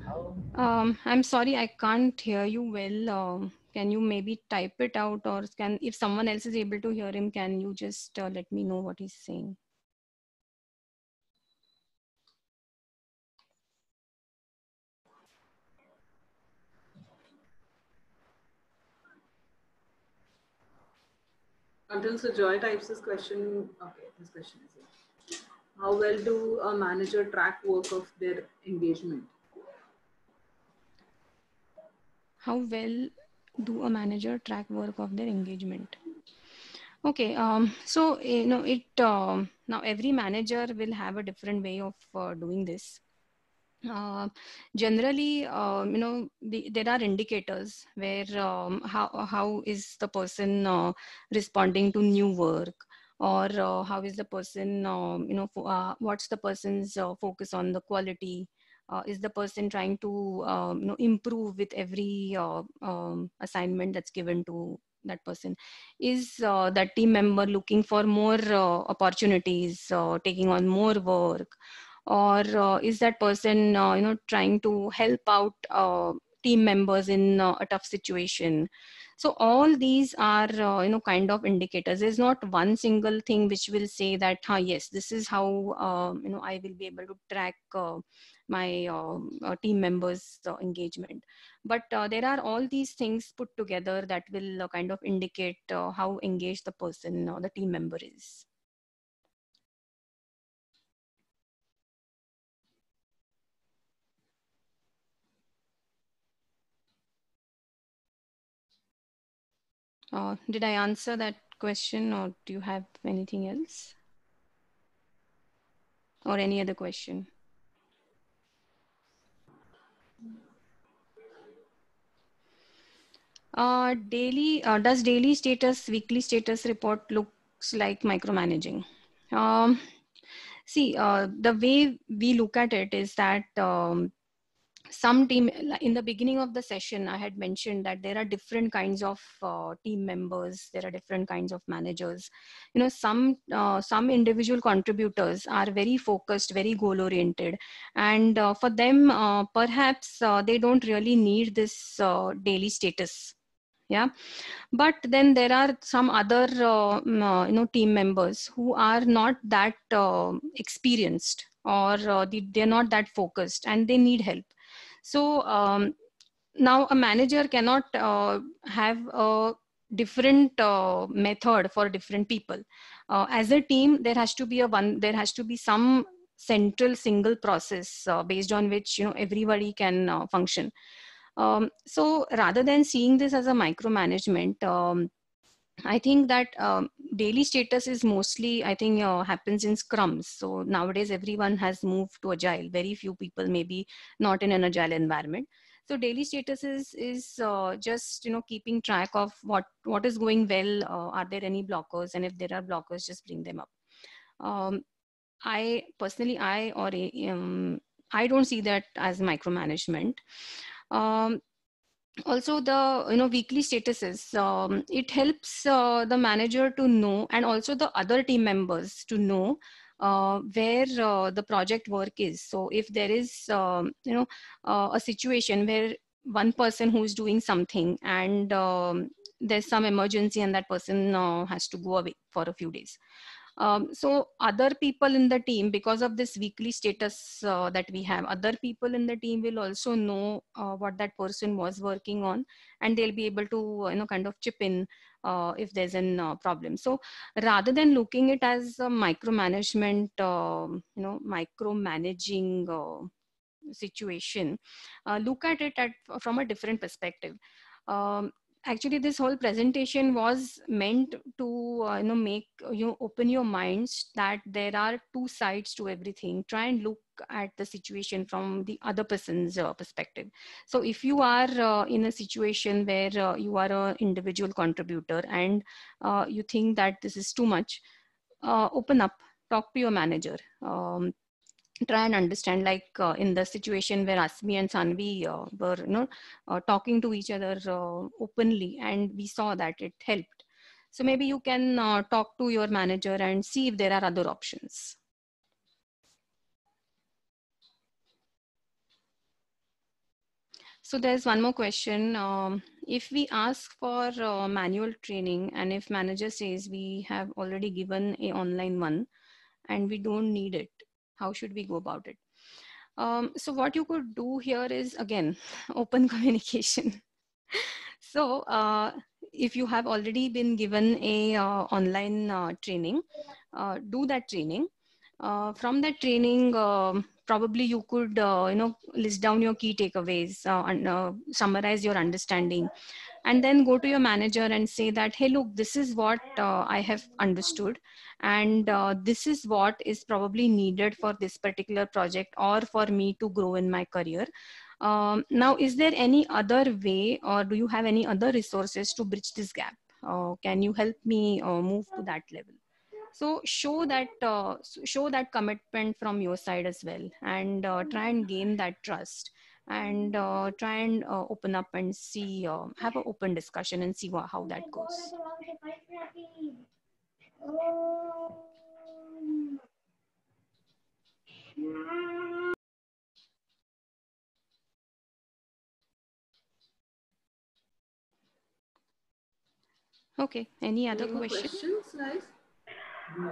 Speaker 4: how
Speaker 2: um, I'm sorry, I can't hear you well. Um, can you maybe type it out or can, if someone else is able to hear him, can you just uh, let me know what he's saying?
Speaker 1: Until Sujoy types this question, okay, this question is here. How well do a manager track work of their engagement?
Speaker 2: How well do a manager track work of their engagement? Okay, um, so you know it um, now every manager will have a different way of uh, doing this. Uh, generally, um, you know, the, there are indicators where um, how how is the person uh, responding to new work, or uh, how is the person, um, you know, uh, what's the person's uh, focus on the quality. Uh, is the person trying to um, you know improve with every um, assignment that's given to that person? Is that team member looking for more opportunities taking on more work or uh, is that person uh, you know trying to help out uh, team members in uh, a tough situation? So all these are uh, you know kind of indicators. There's not one single thing which will say that huh, yes this is how um, you know i will be able to track uh, my um, team members engagement. But there are all these things put together that will kind of indicate how engaged the person or the team member is Uh, did I answer that question or do you have anything else? Or any other question? Uh, daily, uh, does daily status, weekly status report looks like micromanaging? Um, see, uh, the way we look at it is that um, some team in the beginning of the session i had mentioned that there are different kinds of uh, team members there are different kinds of managers. You know some uh, some individual contributors are very focused very goal oriented and uh, for them uh, perhaps uh, they don't really need this uh, daily status. Yeah? But then there are some other uh, you know team members who are not that uh, experienced or uh, they're not that focused and they need help so um, now a manager cannot uh, have a different uh, method for different people. Uh, as a team there has to be a one there has to be some central single process uh, based on which you know everybody can uh, function. Um, so rather than seeing this as a micromanagement um, I think that um, daily status is mostly, I think, uh, happens in scrums. So nowadays, everyone has moved to agile. Very few people, maybe not in an agile environment. So daily status is is uh, just you know keeping track of what what is going well. Uh, are there any blockers? And if there are blockers, just bring them up. Um, I personally, I or um, I don't see that as micromanagement. Um, also the you know weekly statuses um, it helps uh, the manager to know and also the other team members to know uh, where uh, the project work is. So if there is um, you know uh, a situation where one person who is doing something and um, there's some emergency and that person uh, has to go away for a few days um, so other people in the team, because of this weekly status uh, that we have, other people in the team will also know uh, what that person was working on, and they'll be able to, you know, kind of chip in uh, if there's a uh, problem. So rather than looking it as a micromanagement, um, you know, micromanaging uh, situation, uh, look at it at, from a different perspective. Um, actually this whole presentation was meant to uh, you know make you open your minds that there are two sides to everything. Try and look at the situation from the other person's uh, perspective. So if you are uh, in a situation where uh, you are an individual contributor and uh, you think that this is too much uh, open up. Talk to your manager. Um, try and understand like uh, in the situation where Asmi and Sanvi uh, were you know uh, talking to each other uh, openly and we saw that it helped. So maybe you can uh, talk to your manager and see if there are other options. So there's one more question. Um, if we ask for uh, manual training and if manager says we have already given a online one and we don't need it how should we go about it? Um, so what you could do here is again (laughs) open communication. (laughs) So uh, if you have already been given a uh, online uh, training uh, do that training. Uh, from that training um, probably you could uh, you know list down your key takeaways and summarize your understanding and then go to your manager and say that hey look this is what uh, i have understood. And uh, this is what is probably needed for this particular project or for me to grow in my career. Um, now is there any other way or do you have any other resources to bridge this gap? Uh, can you help me uh, move to that level? So show that uh, show that commitment from your side as well and uh, try and gain that trust and uh, try and uh, open up and see, uh, have an open discussion and see what, how that goes. Okay, any other
Speaker 1: Any
Speaker 2: questions?
Speaker 1: questions, guys?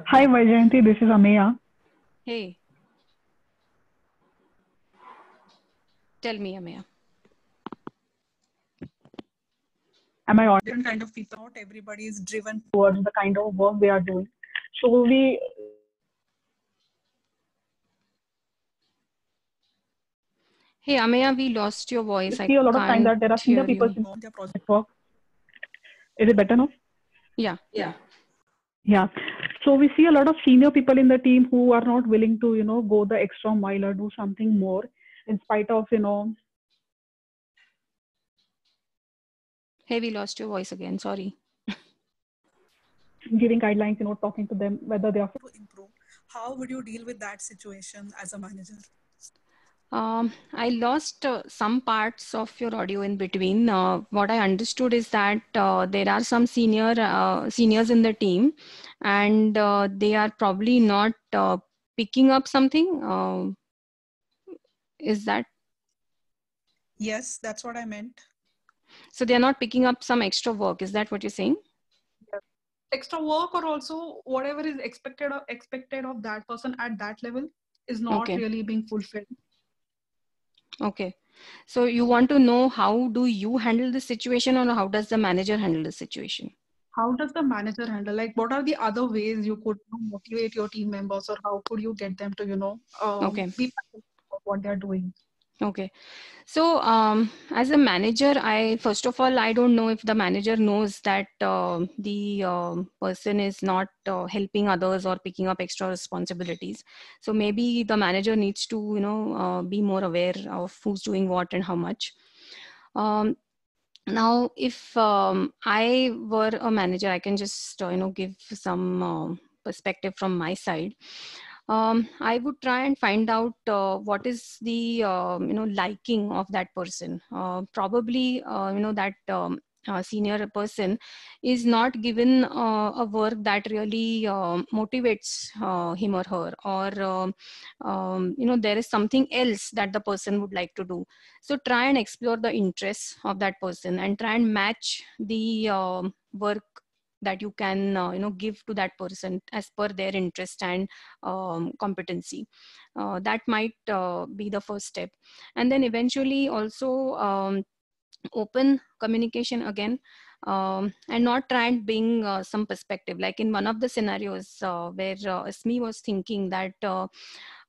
Speaker 5: Hi, Vaijayanti. This is Ameya.
Speaker 2: Hey. Tell me, Ameya.
Speaker 5: Am I audible?
Speaker 6: different kind of people. Not everybody is driven.
Speaker 5: Towards the kind of work they are doing. So we
Speaker 2: Hey, Ameya, we lost your voice. I
Speaker 5: see a lot of time
Speaker 2: can't
Speaker 5: that there are senior people
Speaker 2: you.
Speaker 5: in
Speaker 6: on their project.
Speaker 5: work. Is it better now?
Speaker 2: Yeah.
Speaker 1: Yeah.
Speaker 5: Yeah. So we see a lot of senior people in the team who are not willing to, you know, go the extra mile or do something more in spite of, you know,
Speaker 2: Hey, we lost your voice again. Sorry.
Speaker 5: giving guidelines, you know, talking to them whether they are
Speaker 6: To improve. How would you deal with that situation as a manager?
Speaker 2: Um, I lost uh, some parts of your audio in between. Uh, what I understood is that uh, there are some senior uh, seniors in the team, and uh, they are probably not uh, picking up something. Is that
Speaker 6: Yes, that's what I meant.
Speaker 2: So they are not picking up some extra work. Is that what you're saying?
Speaker 6: Extra work or also whatever is expected of expected of that person at that level is not
Speaker 2: Okay.
Speaker 6: really being fulfilled.
Speaker 2: Okay. So you want to know how do you handle the situation or how does the manager handle the situation?
Speaker 6: How does the manager handle? Like, what are the other ways you could you know, motivate your team members, or how could you get them to, you know, um,
Speaker 2: Okay.
Speaker 6: be what they're doing?
Speaker 2: Okay. So, um, as a manager, I first of all, I don't know if the manager knows that uh, the um person is not uh, helping others or picking up extra responsibilities. So maybe the manager needs to, you know, uh, be more aware of who's doing what and how much. Um, now, if um, I were a manager, I can just, uh, you know, give some uh, perspective from my side um, I would try and find out uh, what is the um, you know liking of that person. Uh, probably uh, you know that um, uh, senior person is not given uh, a work that really uh, motivates uh, him or her, or um, um, you know there is something else that the person would like to do. So try and explore the interests of that person and try and match the um work that you can uh, you know give to that person as per their interest and um, competency. Uh, that might uh, be the first step. And then eventually also um, open communication again um, and not try and bring uh, some perspective. Like in one of the scenarios uh, where uh, Asmi was thinking that uh,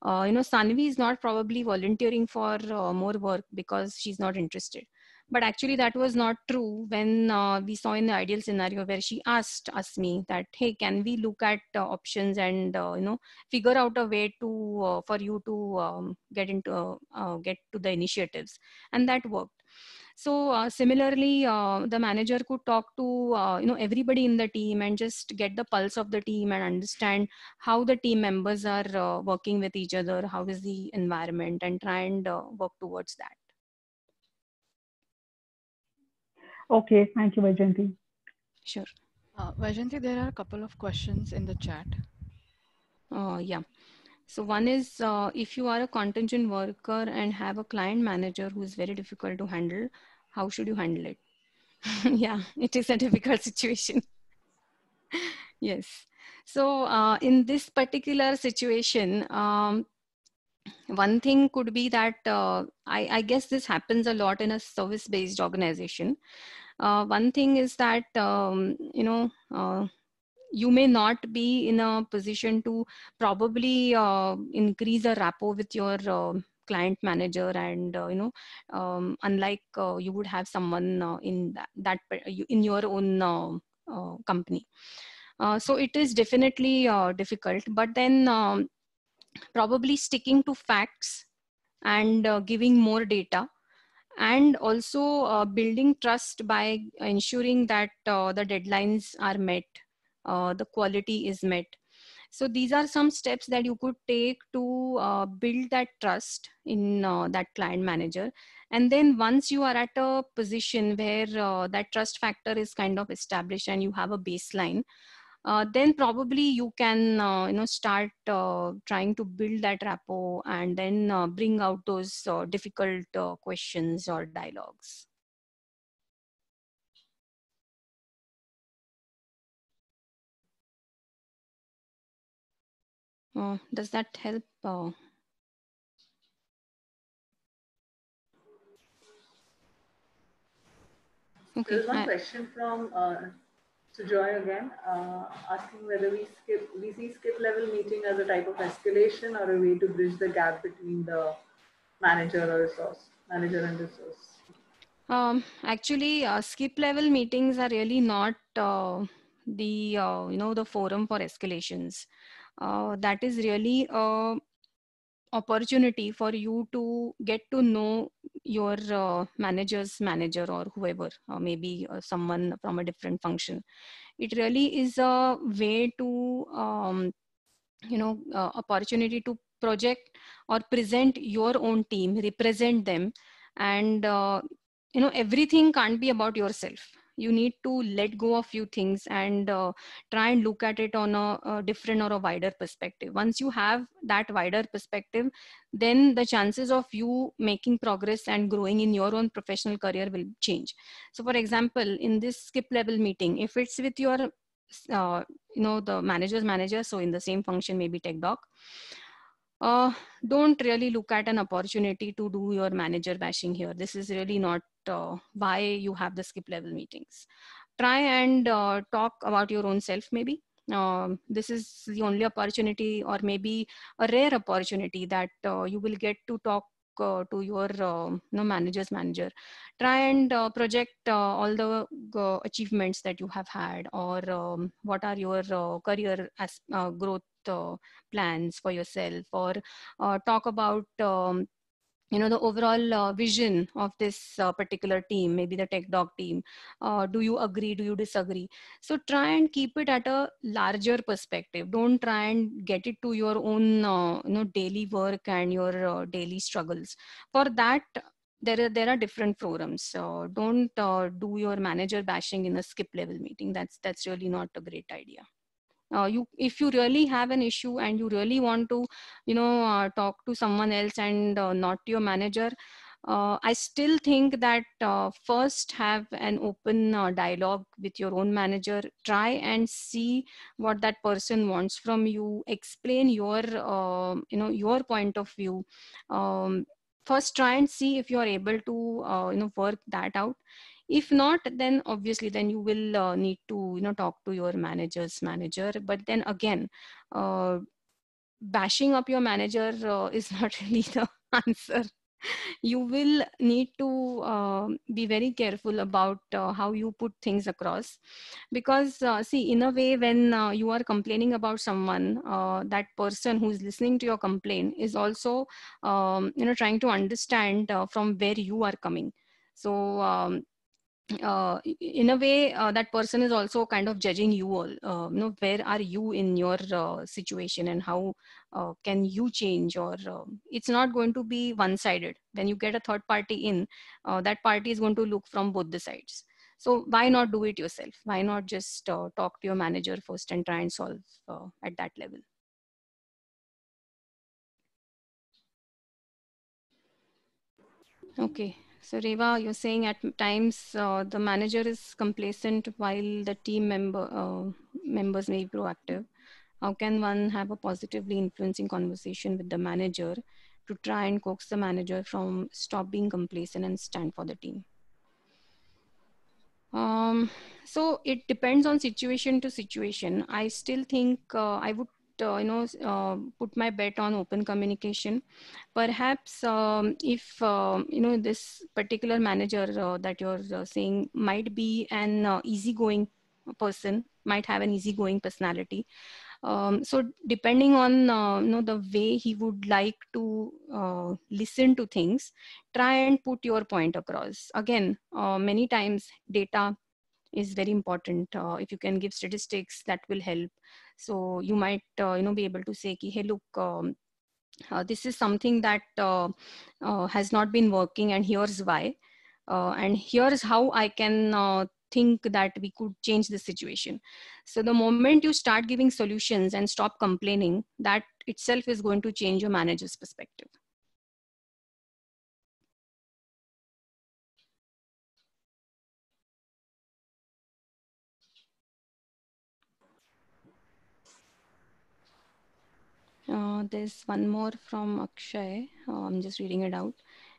Speaker 2: uh, you know Sanvi is not probably volunteering for uh, more work because she's not interested but actually that was not true when uh, we saw in the ideal scenario where she asked Asmi that hey can we look at uh, options and uh, you know figure out a way to uh, for you to um, get into uh, uh, get to the initiatives. And that worked. So uh, similarly uh, the manager could talk to uh, you know everybody in the team and just get the pulse of the team and understand how the team members are working with each other how is the environment and try and work towards that
Speaker 5: Okay, thank you, Vaijayanti.
Speaker 2: sure
Speaker 3: Uh, Vaijayanti, there are a couple of questions in the chat.
Speaker 2: Uh, yeah. So one is uh, if you are a contingent worker and have a client manager who is very difficult to handle, how should you handle it? (laughs) yeah, it is a difficult (laughs) situation. (laughs) yes. So uh, in this particular situation, um, one thing could be that uh, I, I guess this happens a lot in a service-based organization. Uh, one thing is that um, you know uh, you may not be in a position to probably uh, increase a rapport with your uh, client manager and uh, you know um, unlike uh, you would have someone in that, that in your own company so it is definitely difficult but then um, probably sticking to facts and uh, giving more data and also uh, building trust by ensuring that uh, the deadlines are met uh, the quality is met. So these are some steps that you could take to uh, build that trust in uh, that client manager. And then once you are at a position where that trust factor is kind of established and you have a baseline uh, then probably you can uh, you know start uh, trying to build that rapport and then uh, bring out those uh, difficult uh, questions or dialogues. Does that help okay
Speaker 1: There's one
Speaker 2: I-
Speaker 1: question from uh, Sujoy again, uh, asking whether we skip we see skip level meeting as a type of escalation or a way to bridge the gap between the manager or resource manager and resource.
Speaker 2: Um, actually, uh, skip level meetings are really not uh, the uh, you know the forum for escalations. Uh, that is really a opportunity for you to get to know your uh, manager's manager or whoever, uh, maybe uh, someone from a different function. It really is a way to um, you know uh, opportunity to project or present your own team, represent them, and uh, you know everything can't be about yourself you need to let go of few things and uh, try and look at it on a, a, different or a wider perspective once you have that wider perspective then the chances of you making progress and growing in your own professional career will change so for example in this skip level meeting if it's with your uh, you know the manager's manager so in the same function maybe tech doc uh, don't really look at an opportunity to do your manager bashing here. This is really not uh, why you have the skip level meetings. Try and uh, talk about your own self, maybe. Um, this is the only opportunity, or maybe a rare opportunity that uh, you will get to talk uh, to your uh, you know, manager's manager try and uh, project uh, all the uh, achievements that you have had or um, what are your uh, career as, growth plans for yourself or talk about um, you know the overall uh, vision of this uh, particular team maybe the tech doc team uh, do you agree do you disagree? So try and keep it at a larger perspective. Don't try and get it to your own uh, you know daily work and your uh, daily struggles. For that there are there are different forums so don't uh, do your manager bashing in a skip level meeting. That's that's really not a great idea uh, you if you really have an issue and you really want to you know uh, talk to someone else and uh, not your manager uh, i still think that uh, first have an open uh, dialogue with your own manager. Try and see what that person wants from you. Explain your you know your point of view. Um, first try and see if you are able to you know work that out if not then obviously then you will uh, need to you know talk to your manager's manager. But then again uh, bashing up your manager uh, (laughs) is not really the answer. You will need to uh, be very careful about uh, how you put things across. Because uh, see in a way when you are complaining about someone that person who's listening to your complaint is also um, you know trying to understand from where you are coming. So um, uh, in a way uh, that person is also kind of judging you all uh, you know where are you in your uh, situation and how uh, can you change or uh, it's not going to be one sided when you get a third party in that party is going to look from both the sides. So why not do it yourself? Why not just talk to your manager first and try and solve at that level? Okay so Reva, you're saying at times uh, the manager is complacent while the team member uh, members may be proactive. How can one have a positively influencing conversation with the manager to try and coax the manager from stop being complacent and stand for the team? Um, so it depends on situation to situation. I still think uh, I would uh, you know uh, put my bet on open communication. Perhaps um, if uh, you know this particular manager uh, that you're uh, saying might be an uh, easygoing person might have an easygoing personality. Um, so depending on you know the way he would like to listen to things try and put your point across. Again many times data is very important if you can give statistics that will help so you might uh, you know be able to say hey look um, uh, this is something that uh, has not been working and here's why. And here's how i can think that we could change the situation. So the moment you start giving solutions and stop complaining that itself is going to change your manager's perspective Uh, there's one more from Akshay. Uh, I'm just reading it out.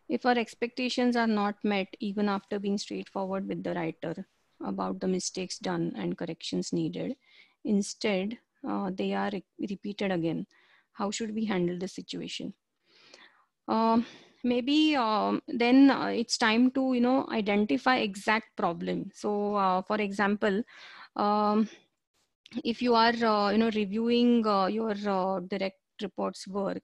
Speaker 2: If our expectations are not met, even after being straightforward with the writer about the mistakes done and corrections needed, instead, uh, they are re repeated again. How should we handle the situation? Um, maybe um, then uh, it's time to you know identify exact problem. So, uh, for example, um, if you are uh, you know reviewing uh, your uh, direct reports work.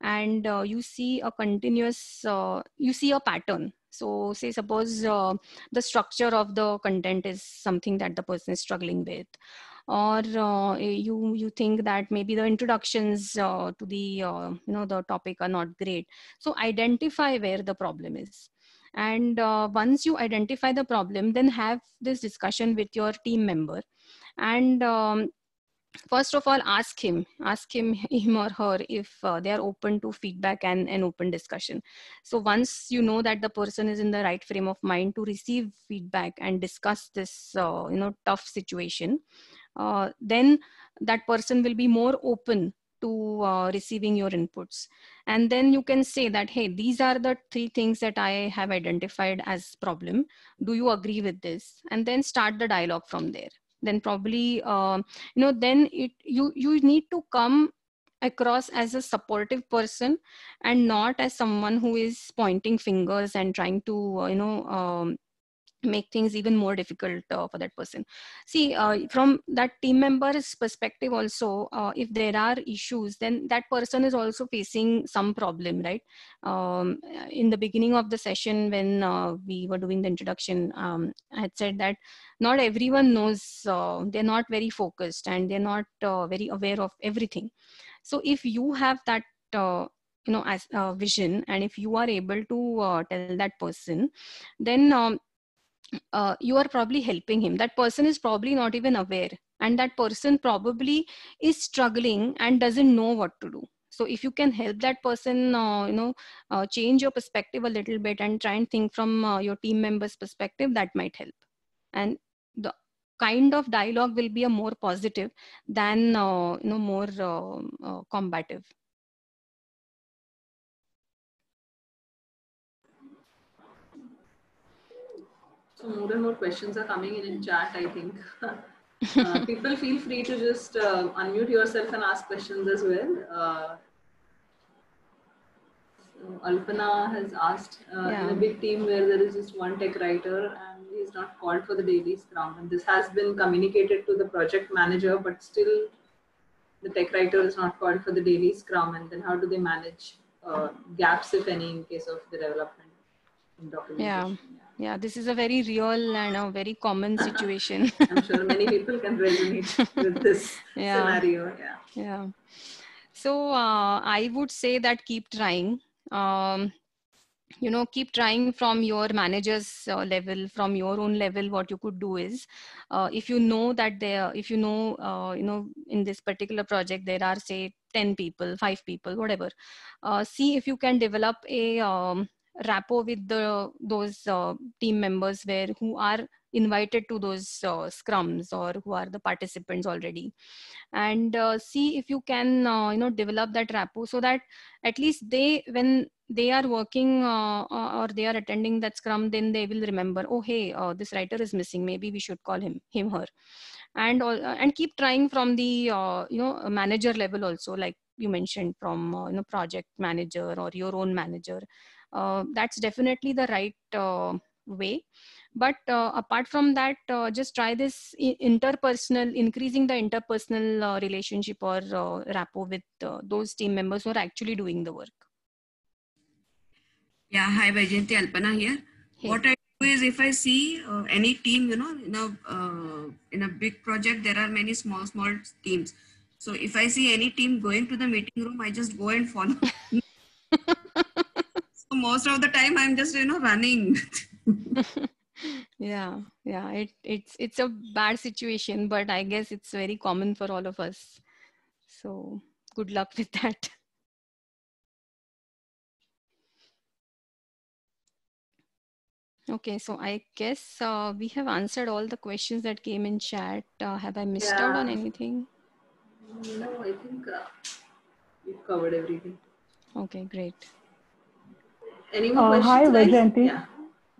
Speaker 2: And uh, you see a continuous uh, you see a pattern. So say suppose uh, the structure of the content is something that the person is struggling with. Or uh, you you think that maybe the introductions uh, to the uh, you know the topic are not great. So identify where the problem is. And uh, once you identify the problem then have this discussion with your team member. And um, first of all ask him. Ask him him or her if uh, they are open to feedback and an open discussion. So once you know that the person is in the right frame of mind to receive feedback and discuss this uh, you know tough situation uh, then that person will be more open to uh, receiving your inputs. And then you can say that hey these are the three things that i have identified as problem. Do you agree with this? And then start the dialogue from there then probably uh, you know then it you you need to come across as a supportive person and not as someone who is pointing fingers and trying to uh, you know um, make things even more difficult uh, for that person. See uh, from that team member's perspective also uh, if there are issues then that person is also facing some problem right? Um, in the beginning of the session when uh, we were doing the introduction um, i had said that not everyone knows uh, they're not very focused and they're not uh, very aware of everything. So if you have that you know as a vision and if you are able to tell that person then um, uh, you are probably helping him. That person is probably not even aware. And that person probably is struggling and doesn't know what to do. So if you can help that person uh, you know uh, change your perspective a little bit and try and think from uh, your team members perspective that might help. And the kind of dialogue will be a more positive than uh, you know more uh, combative
Speaker 1: So more and more questions are coming in in chat, I think. (laughs) uh, (laughs) people feel free to just uh, unmute yourself and ask questions as well. Uh, so Alpana has asked uh, yeah. in a big team where there is just one tech writer and he is not called for the daily scrum. And this has been communicated to the project manager, but still the tech writer is not called for the daily scrum. And then how do they manage uh, gaps, if any, in case of the development in documentation?
Speaker 2: Yeah yeah this is a very real and a very common situation.
Speaker 1: I'm sure many people can resonate with this (laughs) yeah. scenario yeah.
Speaker 2: Yeah. So uh, i would say that keep trying. Um, you know keep trying from your manager's uh, level from your own level what you could do is uh, if you know that there if you know uh, you know in this particular project there are say 10 people 5 people whatever uh, see if you can develop a um, rapport with the those uh, team members where who are invited to those uh, scrums or who are the participants already. And uh, see if you can uh, you know develop that rapport so that at least they when they are working uh, uh, or they are attending that scrum then they will remember oh hey this writer is missing. Maybe we should call him him her. And and keep trying from the you know manager level also like you mentioned from you know project manager or your own manager. uh, that's definitely the right uh, way. But uh, apart from that uh, just try this interpersonal increasing the interpersonal uh, relationship or uh, rapport with those team members who are actually doing the work.
Speaker 7: Yeah hi Vaijayanti Alpana here. Hey. what I do is if I see any team you know in a in a big project there are many small small teams. So if I see any team going to the meeting room I just go and follow (laughs) (laughs) most of the time i'm just you know running. (laughs)
Speaker 2: Yeah yeah it, it's it's a bad situation but i guess it's very common for all of us. So good luck with that. Okay so i guess uh, we have answered all the questions that came in chat. Uh, have i missed yeah. out on anything?
Speaker 1: No i think uh, we've covered everything.
Speaker 2: Okay great
Speaker 1: any more questions?
Speaker 5: Hi, Vaijayanti. Yeah.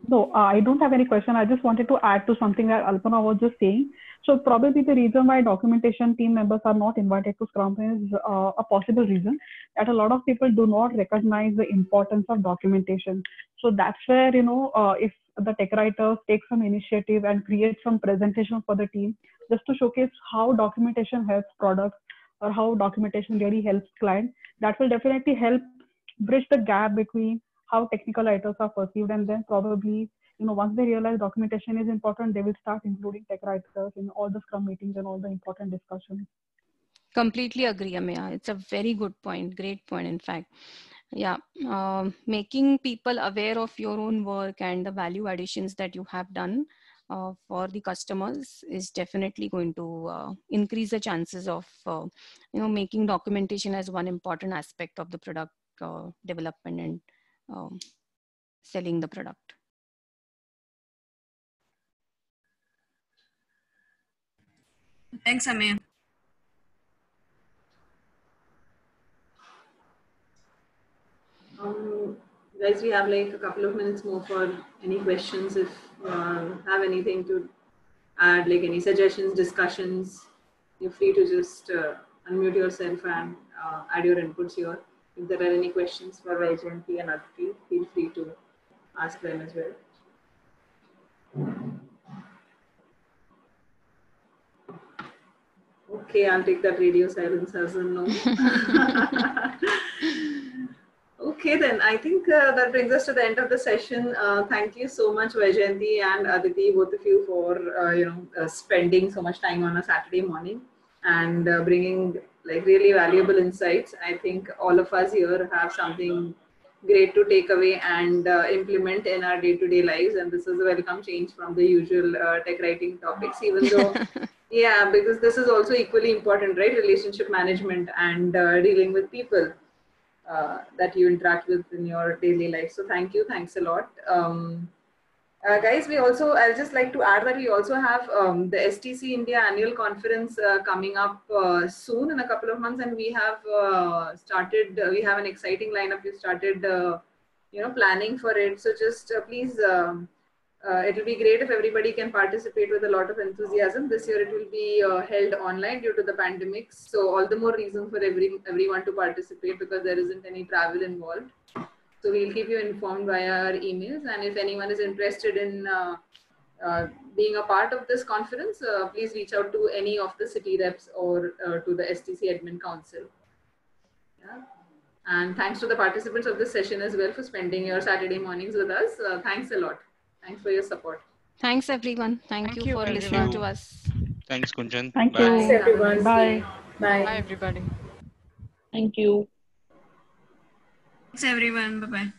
Speaker 5: No, uh, I don't have any question. I just wanted to add to something that Alpana was just saying. So probably the reason why documentation team members are not invited to Scrum is uh, a possible reason that a lot of people do not recognize the importance of documentation. So that's where, you know, uh, if the tech writers take some initiative and create some presentation for the team just to showcase how documentation helps products or how documentation really helps clients, that will definitely help bridge the gap between how technical writers are perceived and then probably you know once they realize documentation is important they will start including tech writers in all the scrum meetings and all the important discussions
Speaker 2: completely agree Ameya. it's a very good point great point in fact yeah uh, making people aware of your own work and the value additions that you have done uh, for the customers is definitely going to uh, increase the chances of uh, you know making documentation as one important aspect of the product uh, development and um, selling the product
Speaker 7: Thanks, Amir.
Speaker 1: Um, guys, we have like a couple of minutes more for any questions. If you uh, have anything to add, like any suggestions, discussions, you're free to just uh, unmute yourself and uh, add your inputs here. If there are any questions for Vaijayanti and Aditi, feel free to ask them as well. Okay, I'll take that radio silence as a no. (laughs) okay, then I think uh, that brings us to the end of the session. Uh, thank you so much, Vaijayanti and Aditi, both of you, for uh, you know uh, spending so much time on a Saturday morning and uh, bringing like really valuable insights. I think all of us here have something great to take away and uh, implement in our day-to-day lives. And this is a welcome change from the usual uh, tech writing topics even though (laughs) yeah because this is also equally important right? Relationship management and uh, dealing with people uh, that you interact with in your daily life. So thank you. Thanks a lot. Um, uh, guys, we also, I'll just like to add that we also have um, the STC India annual conference uh, coming up uh, soon in a couple of months, and we have uh, started, uh, we have an exciting lineup. We started, uh, you know, planning for it. So just please, um, it will be great if everybody can participate with a lot of enthusiasm. This year it will be held online due to the pandemic. So all the more reason for every everyone to participate because there isn't any travel involved. So we'll keep you informed via our emails. And if anyone is interested in uh, uh, being a part of this conference, uh, please reach out to any of the city reps or uh, to the STC Admin Council. Yeah. And thanks to the participants of this session as well for spending your Saturday mornings with us. Uh, thanks a lot. Thanks for your support.
Speaker 2: Thanks, everyone. Thank, Thank you, you, for everyone. listening to us.
Speaker 8: Thanks, Gunjan.
Speaker 5: Thank Bye. you.
Speaker 1: Thanks, everyone.
Speaker 5: Bye.
Speaker 1: Bye.
Speaker 3: Bye, everybody.
Speaker 5: Thank you.
Speaker 7: Thanks, everyone. Bye bye.